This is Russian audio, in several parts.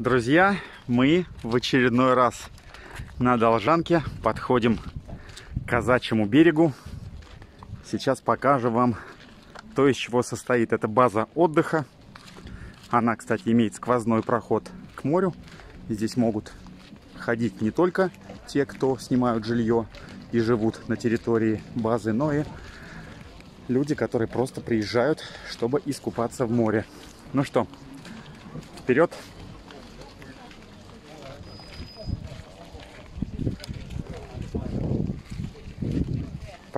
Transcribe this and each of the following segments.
Друзья, мы в очередной раз на Должанке подходим к казачьему берегу. Сейчас покажу вам то, из чего состоит эта база отдыха. Она, кстати, имеет сквозной проход к морю. Здесь могут ходить не только те, кто снимают жилье и живут на территории базы, но и люди, которые просто приезжают, чтобы искупаться в море. Ну что, вперед!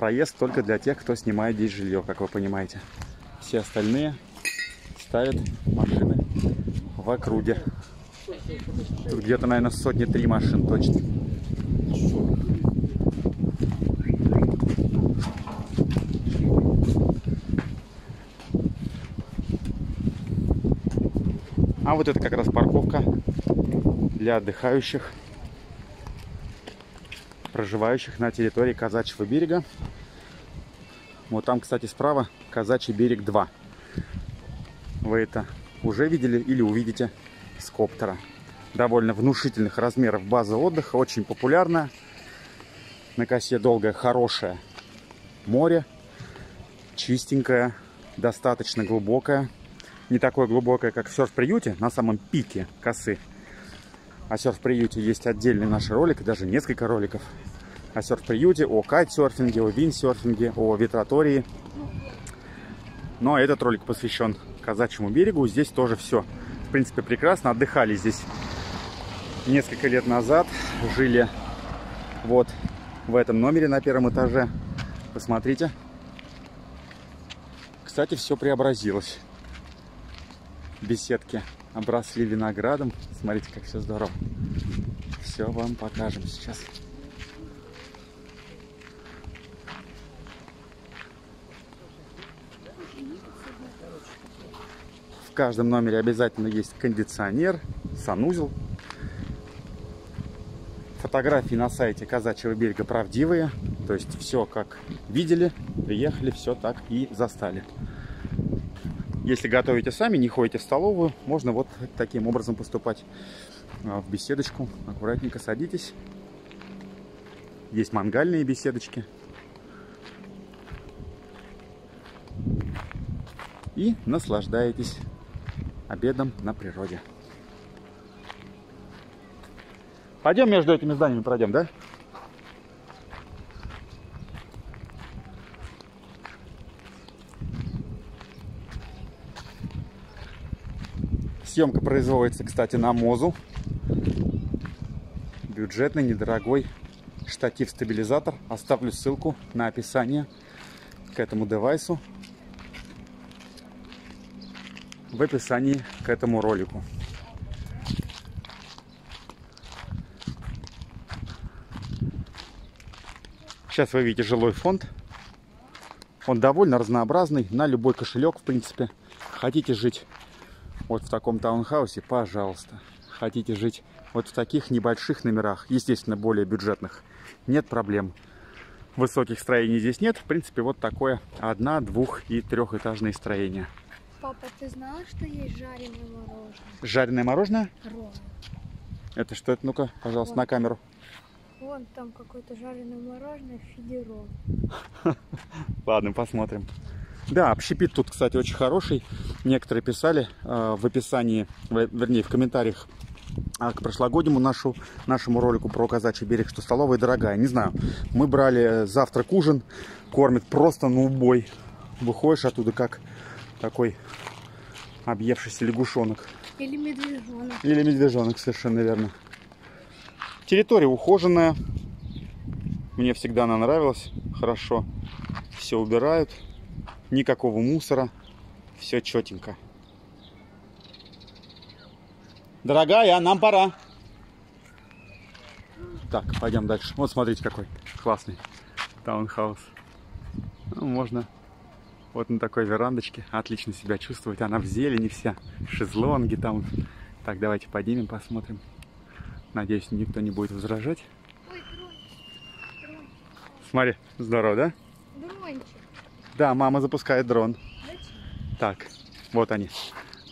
Проезд только для тех, кто снимает здесь жилье, как вы понимаете. Все остальные ставят машины в округе. Тут где-то, наверное, сотни три машин точно. А вот это как раз парковка для отдыхающих, проживающих на территории Казачьего берега. Вот там, кстати, справа Казачий берег 2. Вы это уже видели или увидите с коптера. Довольно внушительных размеров база отдыха, очень популярная. На косе долгое, хорошее море, чистенькое, достаточно глубокое. Не такое глубокое, как в серф-приюте, на самом пике косы. О серф-приюте есть отдельный наш ролик, даже несколько роликов. О серф-приюте, о кайтсерфинге, о виндсерфинге, о ветротории. Но этот ролик посвящен казачьему берегу. Здесь тоже все, в принципе, прекрасно. Отдыхали здесь несколько лет назад. Жили вот в этом номере на первом этаже. Посмотрите. Кстати, все преобразилось. Беседки обросли виноградом. Смотрите, как все здорово. Все вам покажем сейчас. В каждом номере обязательно есть кондиционер, санузел. Фотографии на сайте Казачьего берега правдивые. То есть все как видели, приехали, все так и застали. Если готовите сами, не ходите в столовую, можно вот таким образом поступать а, в беседочку. Аккуратненько садитесь. Есть мангальные беседочки. И наслаждаетесь обедом на природе. Пойдем между этими зданиями пройдем, да? Съемка производится, кстати, на Мозу. Бюджетный, недорогой штатив-стабилизатор. Оставлю ссылку на описание к этому девайсу в описании к этому ролику. Сейчас вы видите жилой фонд. Он довольно разнообразный, на любой кошелек, в принципе. Хотите жить вот в таком таунхаусе, пожалуйста. Хотите жить вот в таких небольших номерах, естественно, более бюджетных, нет проблем. Высоких строений здесь нет. В принципе, вот такое одна, двух и трехэтажное строение. Папа, ты знала, что есть жареное мороженое? Жареное мороженое? Ролл. Это что это? Ну-ка, пожалуйста, на камеру. Вон там какое-то жареное мороженое ролл. Ладно, посмотрим. Да, общепит тут, кстати, очень хороший. Некоторые писали э, в описании, в, вернее, в комментариях а к прошлогоднему нашу, нашему ролику про казачий берег, что столовая дорогая. Не знаю, мы брали завтрак, ужин, кормит просто на убой. Выходишь оттуда как такой объевшийся лягушонок. Или медвежонок. Или медвежонок, совершенно верно. Территория ухоженная. Мне всегда она нравилась. Хорошо. Все убирают. Никакого мусора. Все четенько. Дорогая, нам пора. Так, пойдем дальше. Вот смотрите, какой классный таунхаус. Ну, можно вот на такой верандочке отлично себя чувствовать. Она в зелени вся. Шезлонги там. Так, давайте поднимем, посмотрим. Надеюсь, никто не будет возражать. Ой. Смотри, здорово, да? Дрончик. Да, мама запускает дрон. Так, вот они.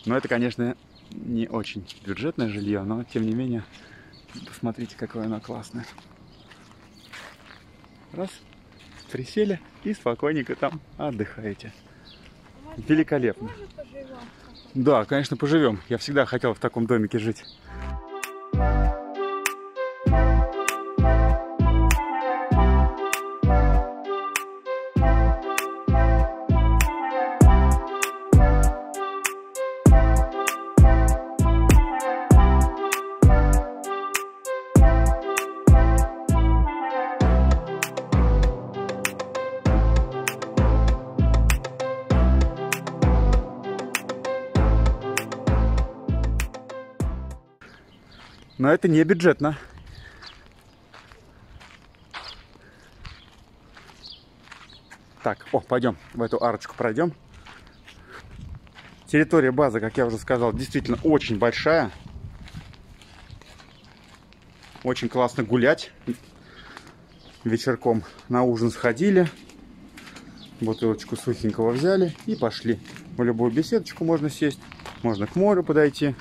Но это, конечно, не очень бюджетное жилье, но тем не менее, посмотрите, какое оно классное. Раз, присели и спокойненько там отдыхаете. Великолепно. Да, конечно, поживем. Я всегда хотел в таком домике жить. Но это не бюджетно. Так, о, пойдем в эту арочку пройдем. Территория базы, как я уже сказал, действительно очень большая. Очень классно гулять. Вечерком на ужин сходили. Бутылочку сухенького взяли и пошли. В любую беседочку можно сесть. Можно к морю подойти.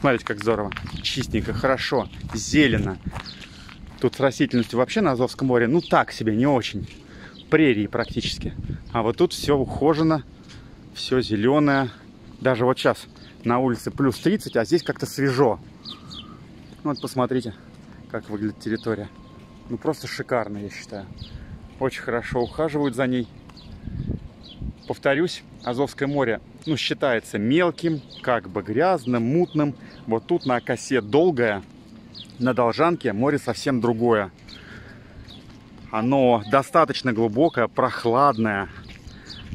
Смотрите, как здорово. Чистенько, хорошо, зелено. Тут с растительностью вообще на Азовском море, ну так себе, не очень. Прерии практически. А вот тут все ухожено, все зеленое. Даже вот сейчас на улице плюс 30, а здесь как-то свежо. Вот посмотрите, как выглядит территория. Ну просто шикарно, я считаю. Очень хорошо ухаживают за ней. Повторюсь, Азовское море ну, считается мелким, как бы грязным, мутным. Вот тут на косе долгое, на Должанке море совсем другое. Оно достаточно глубокое, прохладное.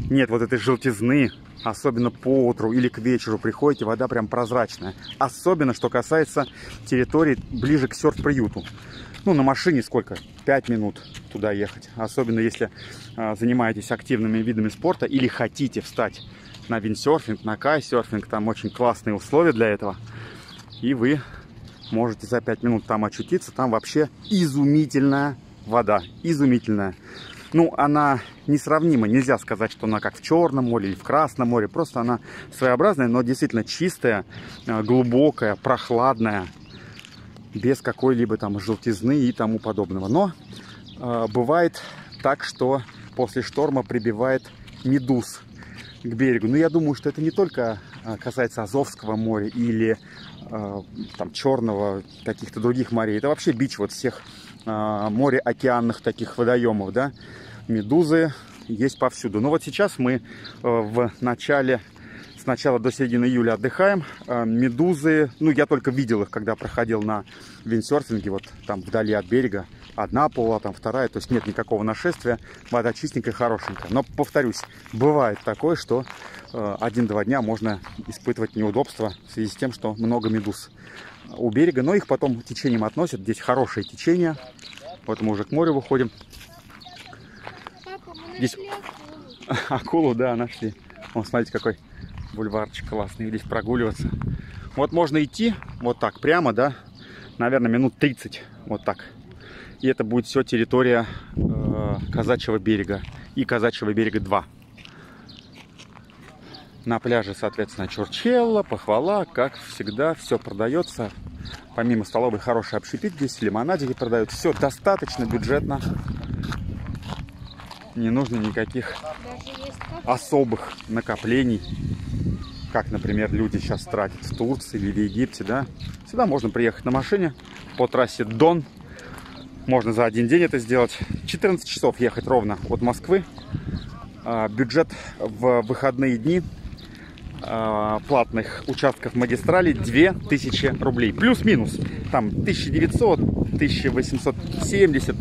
Нет вот этой желтизны, особенно по утру или к вечеру приходите, вода прям прозрачная. Особенно, что касается территории ближе к серф-приюту. Ну, на машине сколько? 5 минут туда ехать. Особенно, если э, занимаетесь активными видами спорта или хотите встать на виндсерфинг, на кайсерфинг. Там очень классные условия для этого. И вы можете за 5 минут там очутиться. Там вообще изумительная вода. Изумительная. Ну, она несравнима. Нельзя сказать, что она как в Черном море или в Красном море. Просто она своеобразная, но действительно чистая, э, глубокая, прохладная без какой-либо там желтизны и тому подобного. Но э, бывает так, что после шторма прибивает медуз к берегу. Но я думаю, что это не только а, касается Азовского моря или э, там Черного, каких-то других морей. Это вообще бич вот всех э, море океанных таких водоемов, да. Медузы есть повсюду. Но вот сейчас мы э, в начале с начала до середины июля отдыхаем. Э, медузы, ну я только видел их, когда проходил на виндсерфинге, вот там вдали от берега. Одна пола, там вторая, то есть нет никакого нашествия. Вода чистенькая, хорошенькая. Но, повторюсь, бывает такое, что э, один-два дня можно испытывать неудобства в связи с тем, что много медуз у берега. Но их потом течением относят. Здесь хорошее течение. Вот мы уже к морю выходим. Здесь- акулу. Да, нашли. Вон, смотрите, какой бульварчик классный. Здесь прогуливаться. Вот можно идти вот так прямо, да, наверное, минут 30. Вот так. И это будет все территория э, Казачьего берега. И Казачьего берега 2. На пляже, соответственно, Чурчелла, Похвала, как всегда, все продается. Помимо столовой хороший общепит здесь, лимонадики продают. Все достаточно бюджетно. Не нужно никаких особых накоплений, как, например, люди сейчас тратят в Турции или в Египте, да. Сюда можно приехать на машине по трассе Дон. Можно за один день это сделать. 14 часов ехать ровно от Москвы. А, Бюджет в выходные дни а, платных участков магистрали 2000 рублей. Плюс-минус. Там 1900, 1870.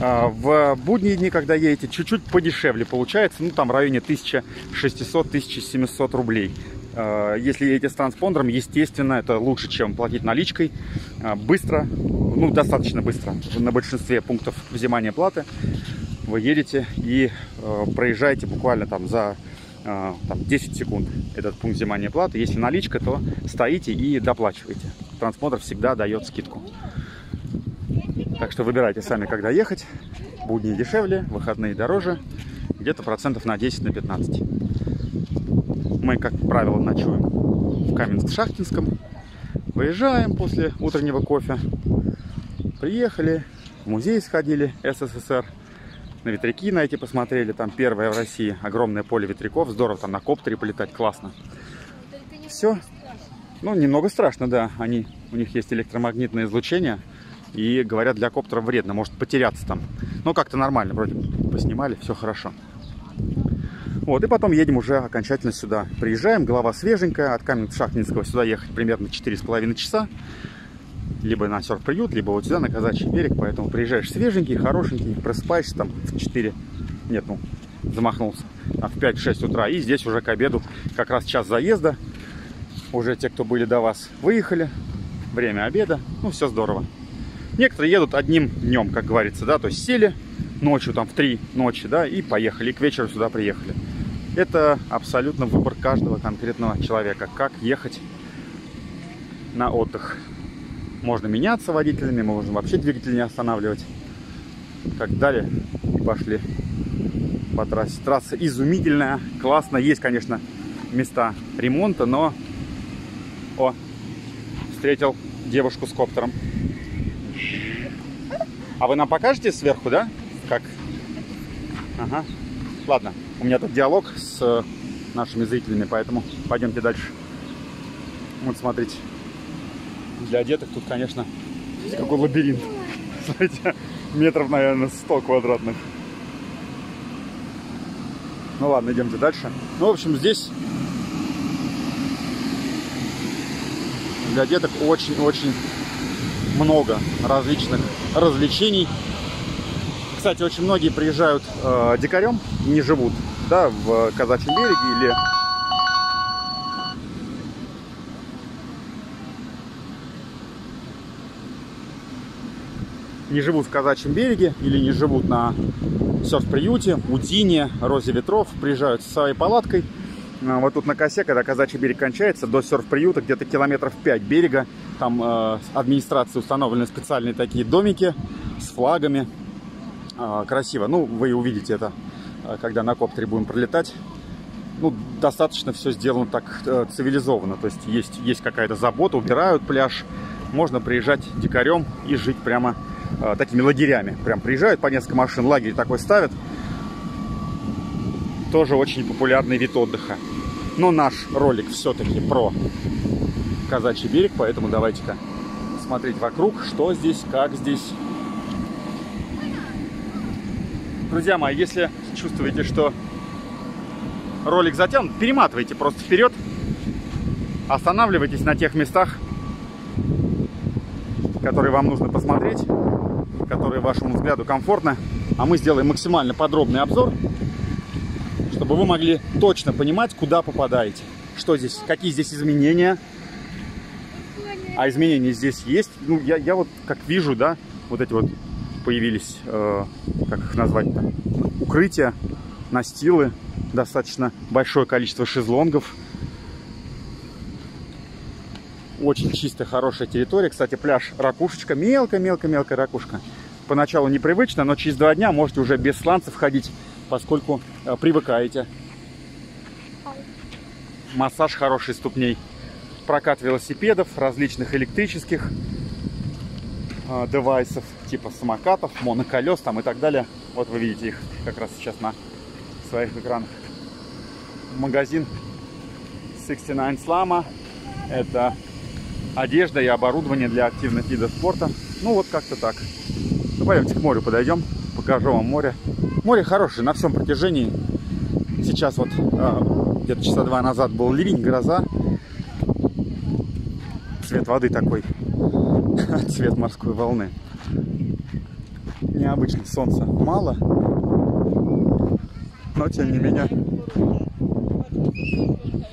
А, В будние дни, когда едете, чуть-чуть подешевле получается. Ну, там в районе 1600-1700 рублей. А, Если едете с транспондером, естественно, это лучше, чем платить наличкой. А, Быстро, ну, достаточно быстро. На большинстве пунктов взимания платы вы едете и проезжаете буквально там за э, там, 10 секунд этот пункт взимания платы. Если наличка, то стоите и доплачиваете. Транспондер всегда дает скидку. Так что выбирайте сами, когда ехать. Будни дешевле, выходные дороже. Где-то процентов на 10, на 15. Мы, как правило, ночуем в Каменск-Шахтинском. Выезжаем после утреннего кофе. Приехали, в музей сходили, СССР. На ветряки на эти посмотрели, там первое в России, огромное поле ветряков, здорово, там на коптере полетать, классно. Все. Ну, немного страшно, да, они, у них есть электромагнитное излучение, и говорят, для коптера вредно, может потеряться там. Но как-то нормально, вроде поснимали, все хорошо. Вот, и потом едем уже окончательно сюда. Приезжаем, голова свеженькая, от Каменца-Шахтинского сюда ехать примерно 4,5 часа. Либо на серф-приют, либо вот сюда, на Казачий берег. Поэтому приезжаешь свеженький, хорошенький, просыпаешься там в 4, нет, ну, замахнулся, а в 5-6 утра. И здесь уже к обеду как раз час заезда. Уже те, кто были до вас, выехали. Время обеда. Ну, все здорово. Некоторые едут одним днем, как говорится, да, то есть сели ночью, там, в 3 ночи, да, и поехали, и к вечеру сюда приехали. Это абсолютно выбор каждого конкретного человека, как ехать на отдых. Можно меняться водителями, можно вообще двигатель не останавливать. Как далее и пошли по трассе. Трасса изумительная, классно. Есть, конечно, места ремонта, но... О, встретил девушку с коптером. А вы нам покажете сверху, да? Как? Ага. Ладно, у меня тут диалог с э, нашими зрителями, поэтому пойдемте дальше. Вот смотрите. Для одетых тут, конечно, какой лабиринт. Смотрите, метров, наверное, 100 квадратных. Ну ладно, идемте дальше. Ну, в общем, здесь для деток очень-очень много различных развлечений. Кстати, очень многие приезжают э, дикарем, не живут да, в Казачьем береге или не живут в Казачьем береге или не живут на серф-приюте, Удине, Розе ветров, приезжают со своей палаткой. А, вот тут на косе, когда Казачий берег кончается, до серф-приюта где-то километров 5 берега. Там э, администрации установлены специальные такие домики с флагами. Э, красиво. Ну, вы увидите это, э, когда на коптере будем пролетать. Ну, достаточно все сделано так э, цивилизованно. То есть есть, есть какая-то забота, убирают пляж. Можно приезжать дикарем и жить прямо э, такими лагерями. Прям приезжают по несколько машин, лагерь такой ставят. Тоже очень популярный вид отдыха. Но наш ролик все-таки про Казачий берег, поэтому давайте-ка смотреть вокруг, что здесь, как здесь. Друзья мои, если чувствуете, что ролик затянут, перематывайте просто вперед. Останавливайтесь на тех местах, которые вам нужно посмотреть, которые вашему взгляду комфортно. А мы сделаем максимально подробный обзор, чтобы вы могли точно понимать, куда попадаете. Что здесь, какие здесь изменения. А изменения здесь есть. Ну, я, я вот как вижу, да, вот эти вот появились, э, как их назвать-то, укрытия, настилы, достаточно большое количество шезлонгов. Очень чистая, хорошая территория. Кстати, пляж ракушечка, мелко-мелко-мелкая ракушка. Поначалу непривычно, но через два дня можете уже без сланцев ходить, поскольку э, привыкаете. Массаж хороший ступней. Прокат велосипедов, различных электрических э, девайсов, типа самокатов, моноколес там и так далее. Вот вы видите их как раз сейчас на своих экранах. Магазин 69 Slama. Это одежда и оборудование для активных видов спорта. Ну вот как-то так. Ну, пойдемте к морю подойдем, покажу вам море. Море хорошее на всем протяжении. Сейчас вот а, где-то часа два назад был ливень, гроза. Цвет воды такой, цвет морской волны. Необычно, солнца мало, но тем не менее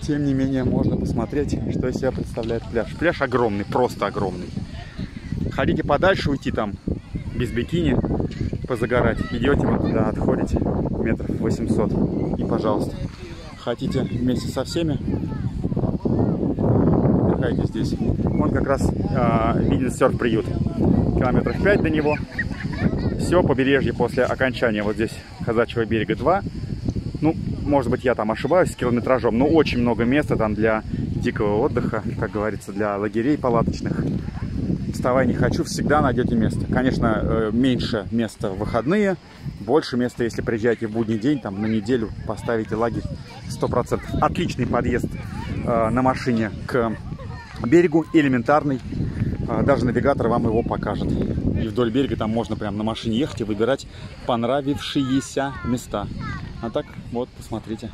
тем не менее можно посмотреть, что из себя представляет пляж. Пляж огромный, просто огромный. Ходите подальше, уйти там без бикини, позагорать. Идете вот туда, отходите метров 800 и пожалуйста. Хотите вместе со всеми, отдыхайте здесь. Он как раз э, виден серф-приют. Километров 5 до него. Все побережье после окончания вот здесь Казачьего берега 2 ну, может быть, я там ошибаюсь с километражом, но очень много места там для дикого отдыха, как говорится, для лагерей палаточных. Вставай не хочу, всегда найдете место. Конечно, э, меньше места в выходные, больше места, если приезжаете в будний день, там на неделю поставите лагерь 100%. Отличный подъезд э, на машине к берегу, элементарный. Э, даже навигатор вам его покажет. И вдоль берега там можно прям на машине ехать и выбирать понравившиеся места. А так, вот, посмотрите.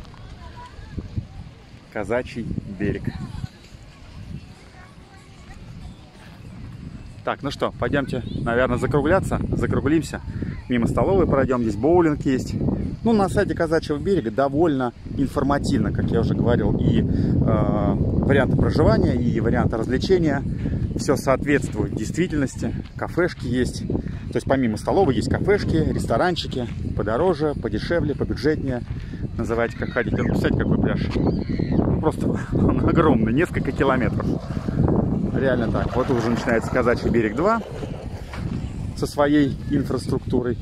Казачий берег. Так, ну что, пойдемте, наверное, закругляться. Закруглимся. Мимо столовой пройдем. Здесь боулинг есть. Ну, на сайте Казачьего берега довольно информативно, как я уже говорил, и э, варианты проживания, и варианты развлечения. Все соответствует действительности. Кафешки есть. То есть помимо столовой есть кафешки, ресторанчики. Подороже, подешевле, побюджетнее. Называйте как хотите. Вот, представляете, какой пляж. Просто он огромный, несколько километров. Реально так. Вот уже начинается Казачий берег 2 со своей инфраструктурой.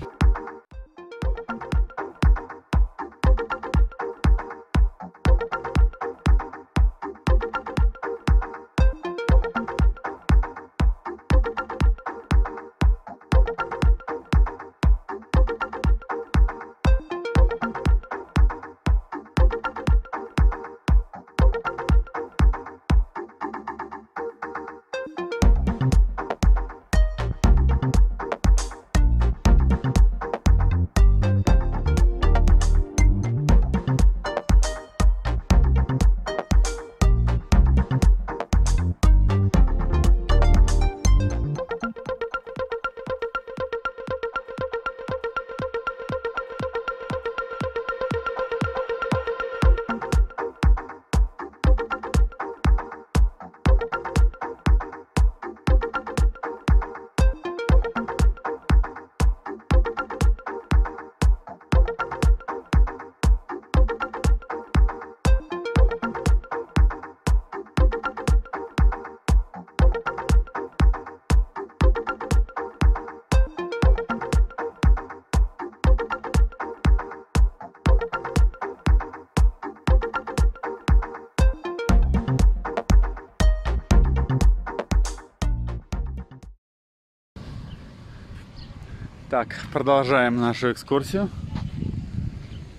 Так, продолжаем нашу экскурсию.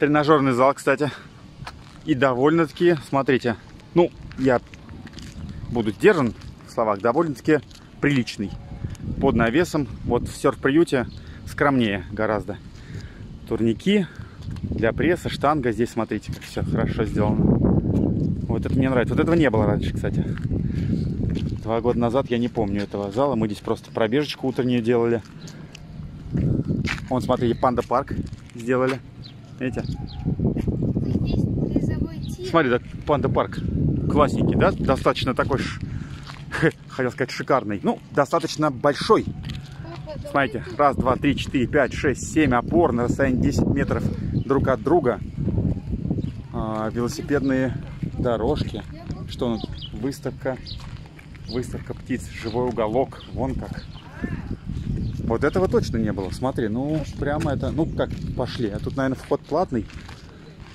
Тренажерный зал, кстати. И довольно-таки, смотрите, ну, я буду сдержан в словах, довольно-таки приличный. Под навесом. Вот в серф-приюте скромнее гораздо. Турники для пресса, штанга. Здесь, смотрите, как все хорошо сделано. Вот это мне нравится. Вот этого не было раньше, кстати. Два года назад я не помню этого зала. Мы здесь просто пробежечку утреннюю делали. Вон, смотрите, панда парк сделали. Видите? Смотри, так, панда парк. Классненький, да? Достаточно такой, ш... хотел сказать, шикарный. Ну, достаточно большой. Смотрите, раз, два, три, четыре, пять, шесть, семь опор на расстоянии 10 метров друг от друга. А, велосипедные дорожки. Что он? Выставка. Выставка птиц. Живой уголок. Вон как. Вот этого точно не было. Смотри, ну прямо это, ну как пошли. А тут, наверное, вход платный.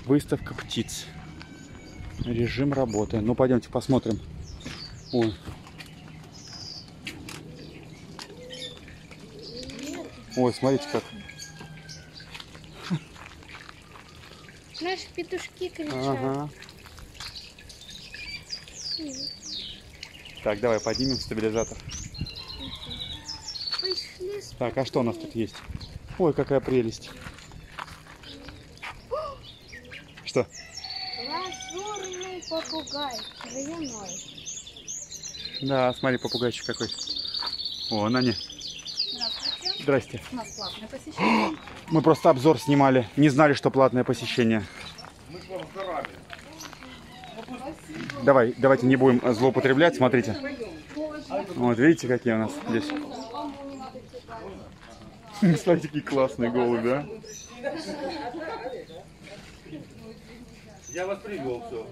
Выставка птиц. Режим работы. Ну пойдемте посмотрим. Ой. Ой, смотрите как. Наши петушки кричат. Ага. Так, давай поднимем стабилизатор. Так, а что у нас тут есть? Ой, какая прелесть. Что? Лазурный попугай. Живиной. Да, смотри, попугайчик какой. О, на не. Здравствуйте. Здрасте. У нас платное посещение. Мы просто обзор снимали. Не знали, что платное посещение. Давай, давайте не будем злоупотреблять. Смотрите. Вот, видите, какие у нас здесь. Смотрите, какие классные голуби, а. Я вас привел, все.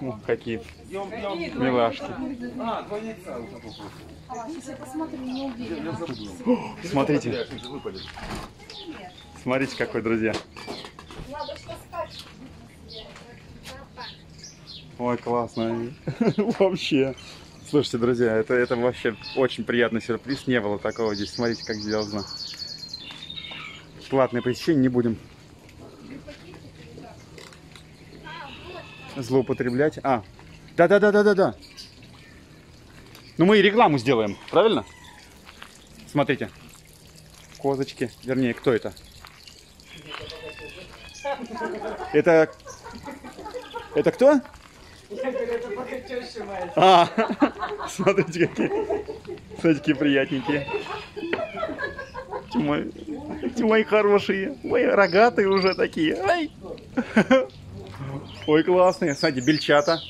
Ух, какие милашки. А, два яйца. Смотрите, смотрите, какой, друзья. Ой, классно. Вообще. Слушайте, друзья, это, это вообще очень приятный сюрприз. Не было такого здесь. Смотрите, как сделано. Платное посещение не будем злоупотреблять. А, да-да-да-да-да-да. Ну мы и рекламу сделаем, правильно? Смотрите. Козочки. Вернее, кто это? Это... Это кто? А, смотрите, какие, смотрите, какие приятненькие. Эти мои, эти мои хорошие. Ой, рогатые уже такие. Ай. Ой, классные. Смотрите, бельчата.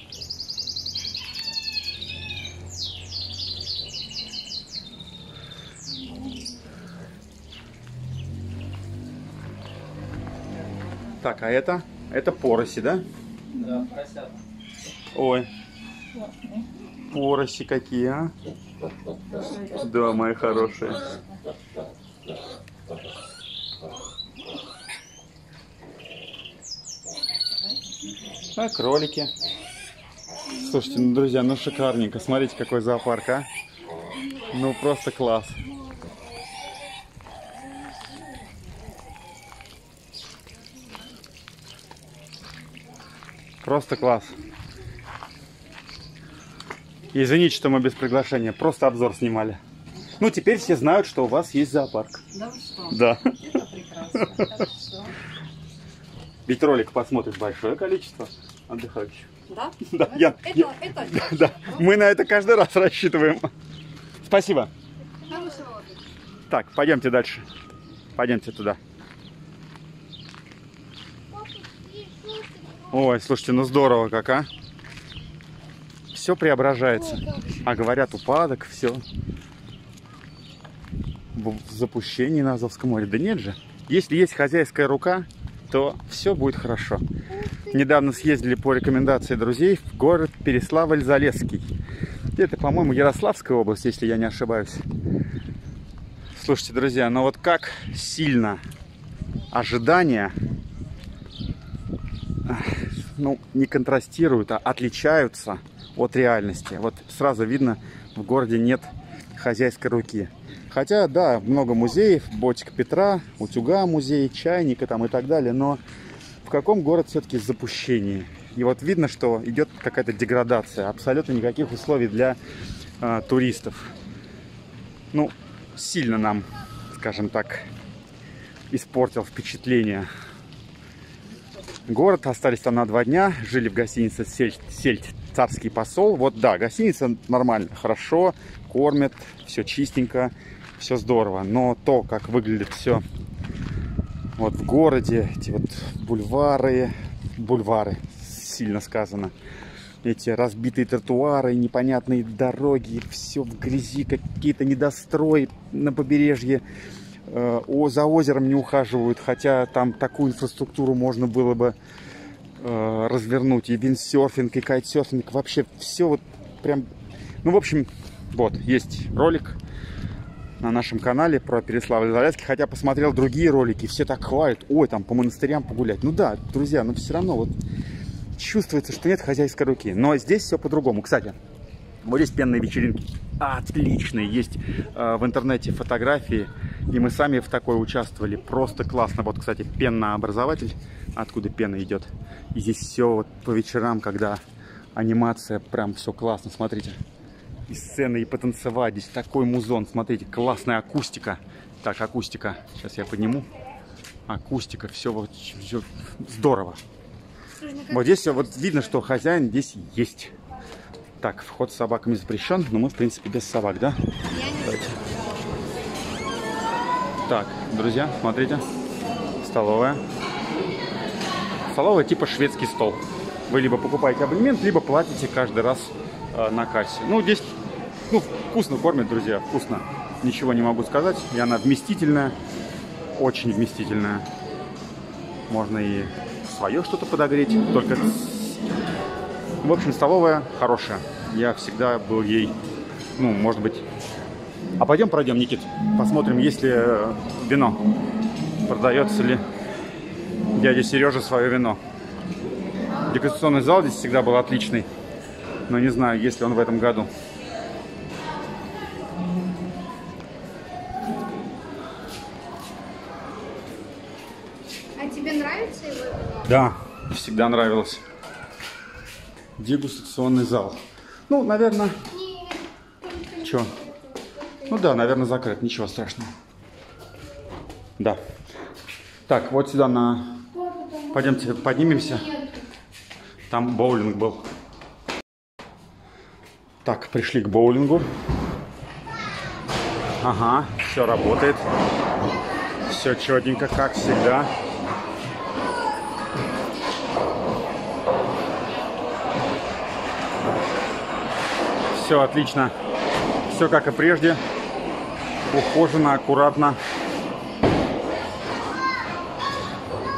Так, а это? Это пороси, да? Да, поросята. Ой. Пороси какие, а? Да, мои хорошие. А кролики. Слушайте, ну, друзья, ну шикарненько. Смотрите, какой зоопарк, а? Ну, просто класс. Просто класс. Извините, что мы без приглашения. Просто обзор снимали. Ну, теперь все знают, что у вас есть зоопарк. Да вы что? Да. Это прекрасно. Ведь ролик посмотрит большое количество отдыхающих. Да? Да, я- это, я- это, Да, мы на это каждый раз рассчитываем. Спасибо. Так, пойдемте дальше. Пойдемте туда. Ой, слушайте, ну здорово как, а? Все преображается. А говорят, упадок, все. В запущении на Азовском море. Да нет же. Если есть хозяйская рука, то все будет хорошо. Недавно съездили по рекомендации друзей в город Переславль-Залесский. Это, по-моему, Ярославская область, если я не ошибаюсь. Слушайте, друзья, ну вот как сильно ожидания ну, не контрастируют, а отличаются от реальности. Вот сразу видно, в городе нет хозяйской руки. Хотя, да, много музеев, Ботик Петра, Утюга музей, Чайника там и так далее, но в каком город все-таки запущение? И вот видно, что идет какая-то деградация, абсолютно никаких условий для э, туристов. Ну, сильно нам, скажем так, испортил впечатление. Город, остались там на два дня, жили в гостинице «Сельдь, Сельдь Царский посол». Вот да, гостиница нормально, хорошо, кормят, все чистенько, все здорово. Но то, как выглядит все вот в городе, эти вот бульвары, бульвары, сильно сказано, эти разбитые тротуары, непонятные дороги, все в грязи, какие-то недострои на побережье, э, о, за озером не ухаживают, хотя там такую инфраструктуру можно было бы э, развернуть, и виндсерфинг, и кайтсерфинг, вообще все вот прям, ну, в общем, вот, есть ролик на нашем канале про Переславль-Залесский, хотя посмотрел другие ролики, все так хвалят, ой, там по монастырям погулять. Ну да, друзья, но все равно вот чувствуется, что нет хозяйской руки. Но здесь все по-другому. Кстати, вот здесь пенные вечеринки. Отличные. Есть э, в интернете фотографии. И мы сами в такой участвовали. Просто классно. Вот, кстати, пеннообразователь. Откуда пена идет. И здесь все вот по вечерам, когда анимация, прям все классно. Смотрите. И сцены, и потанцевать. Здесь такой музон. Смотрите, классная акустика. Так, акустика. Сейчас я подниму. Акустика. Все вот все здорово. Вот здесь вот видно, что хозяин здесь есть. Так, вход с собаками запрещен, но мы, в принципе, без собак, да? Давайте. Так, друзья, смотрите. Столовая. Столовая типа шведский стол. Вы либо покупаете абонемент, либо платите каждый раз э, на кассе. Ну, здесь ну, вкусно кормят, друзья, вкусно. Ничего не могу сказать. И она вместительная, очень вместительная. Можно и свое что-то подогреть, только... В общем, столовая хорошая. Я всегда был ей, ну, может быть... А пойдем пройдем, Никит, посмотрим, есть ли э, вино. Продается ли дядя Сережа свое вино. Дегустационный зал здесь всегда был отличный. Но не знаю, есть ли он в этом году. А тебе нравится его вино? Да, всегда нравилось. Дегустационный зал. Ну, наверное, Чё? Ну да, наверное, закрыт. Ничего страшного. Да. Так, вот сюда на... Пойдемте поднимемся. Там боулинг был. Так, пришли к боулингу. Ага, все работает. Все четенько, как всегда. Все отлично. Все как и прежде. Ухоженно, аккуратно.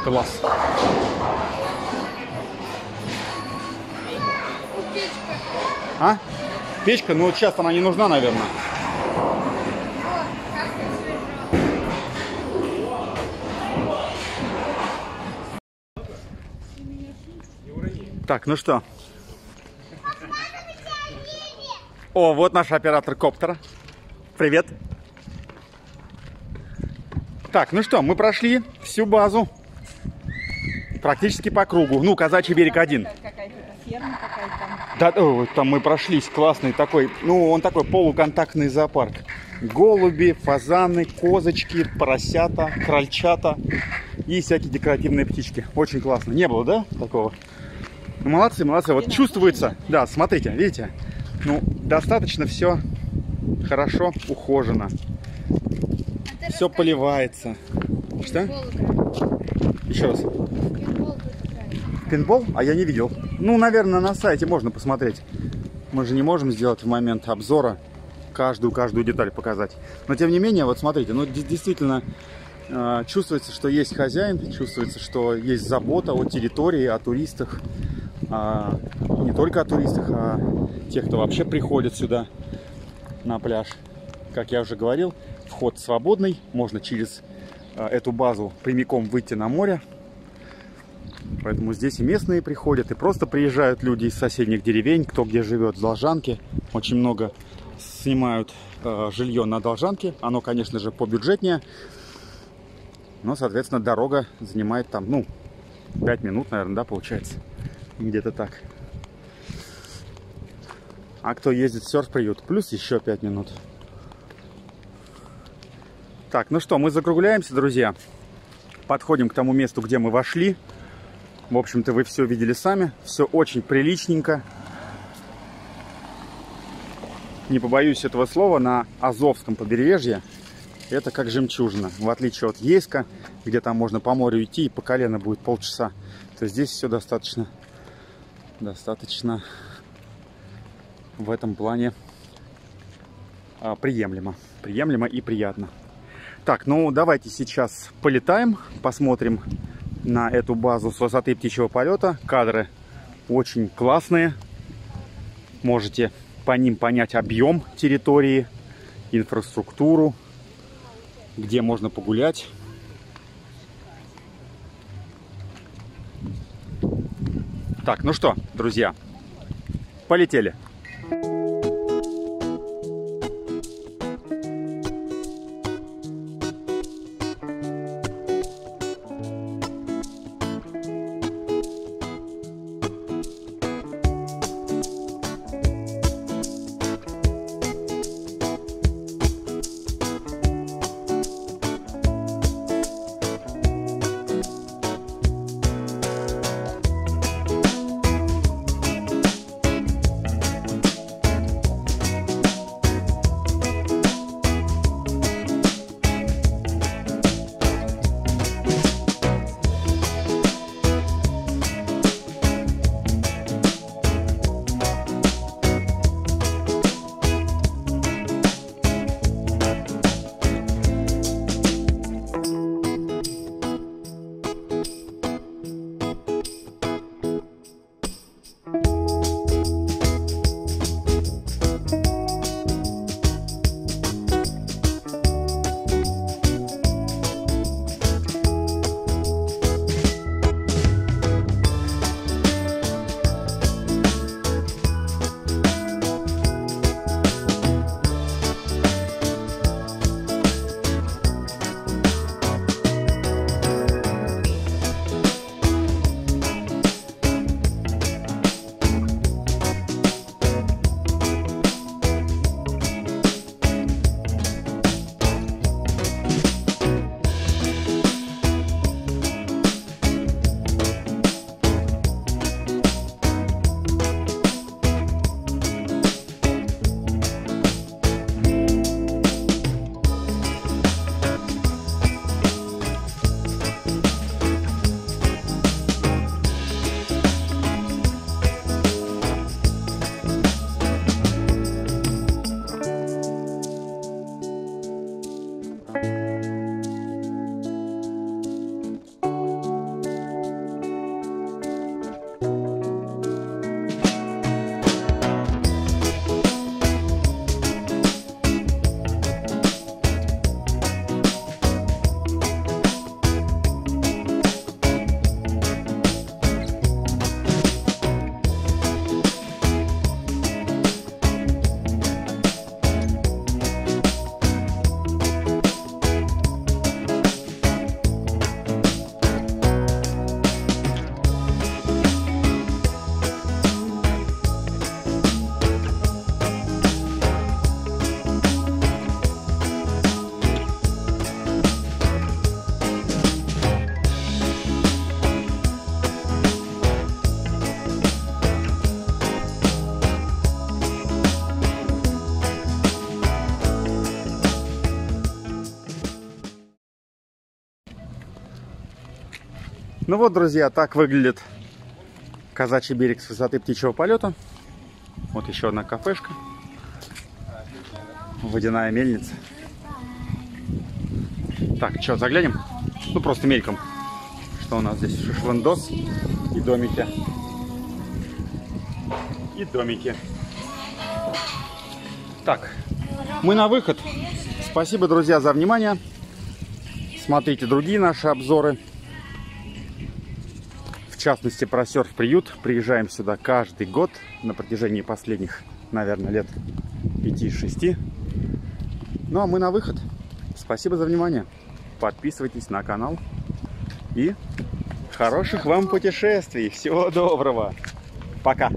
Класс. А? Печка? Ну, сейчас она не нужна, наверное. Так, ну что? О, вот наш оператор коптера. Привет. Так, ну что, мы прошли всю базу. Практически по кругу. Ну, Казачий берег один. Да, о, там мы прошлись, классный такой, ну, он такой полуконтактный зоопарк. Голуби, фазаны, козочки, поросята, крольчата и всякие декоративные птички. Очень классно. Не было, да, такого? Ну, молодцы, молодцы. Вот чувствуется, да, смотрите, видите? Ну, достаточно все хорошо ухожено. Все поливается. Что? Еще раз. Пинбол? А я не видел. Ну, наверное, на сайте можно посмотреть. Мы же не можем сделать в момент обзора каждую-каждую деталь показать. Но, тем не менее, вот смотрите, ну, де- действительно э, чувствуется, что есть хозяин, чувствуется, что есть забота о территории, о туристах. А, не только о туристах, а тех, кто вообще приходит сюда на пляж. Как я уже говорил, вход свободный, можно через э, эту базу прямиком выйти на море. Поэтому здесь и местные приходят, и просто приезжают люди из соседних деревень, кто где живет, с Должанки. Очень много снимают э, жилье на Должанке. Оно, конечно же, побюджетнее. Но, соответственно, дорога занимает там, ну, 5 минут, наверное, да, получается. Где-то так. А кто ездит в серф-приют, плюс еще 5 минут. Так, ну что, мы закругляемся, друзья. Подходим к тому месту, где мы вошли. В общем-то, вы все видели сами. Все очень приличненько. Не побоюсь этого слова, на Азовском побережье это как жемчужина. В отличие от Ейска, где там можно по морю идти и по колено будет полчаса, то здесь все достаточно, достаточно в этом плане а, приемлемо. Приемлемо и приятно. Так, ну давайте сейчас полетаем, посмотрим на эту базу с высоты птичьего полета. Кадры очень классные. Можете по ним понять объем территории, инфраструктуру, где можно погулять. Так, ну что, друзья, полетели. Ну вот, друзья, так выглядит казачий берег с высоты птичьего полета. Вот еще одна кафешка. Водяная мельница. Так, что, заглянем? Ну, просто мельком. Что у нас здесь? Шишландос и домики. И домики. Так, мы на выход. Спасибо, друзья, за внимание. Смотрите другие наши обзоры. Частности, про серф-приют. Приезжаем сюда каждый год на протяжении последних, наверное, лет 5-6. Ну, а мы на выход. Спасибо за внимание. Подписывайтесь на канал. И хороших вам путешествий. Всего доброго. Пока.